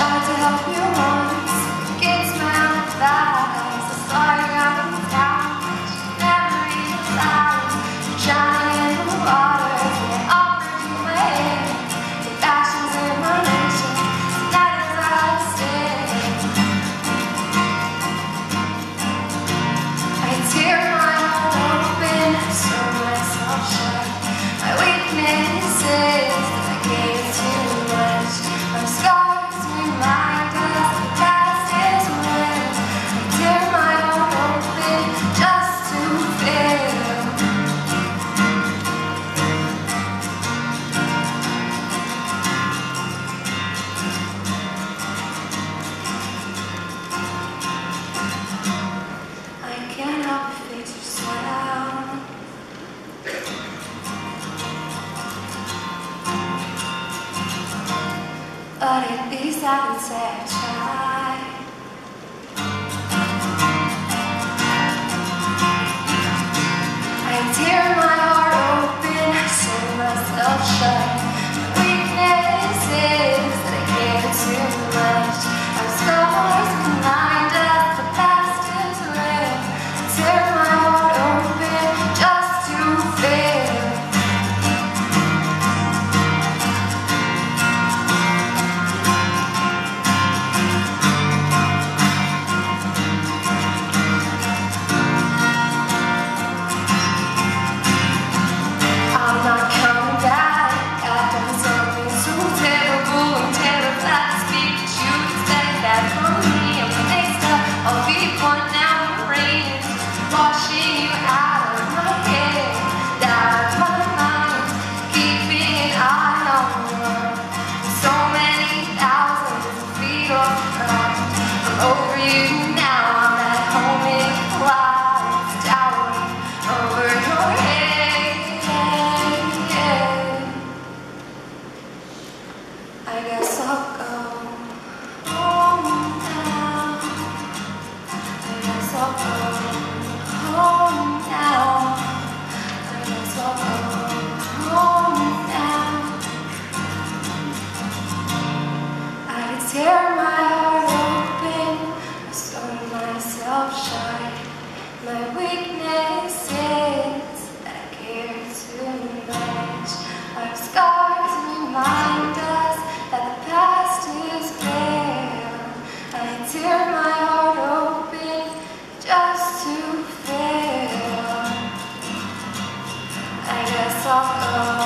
try to help you out. But it be sad and sad, child. I tear my watching soft.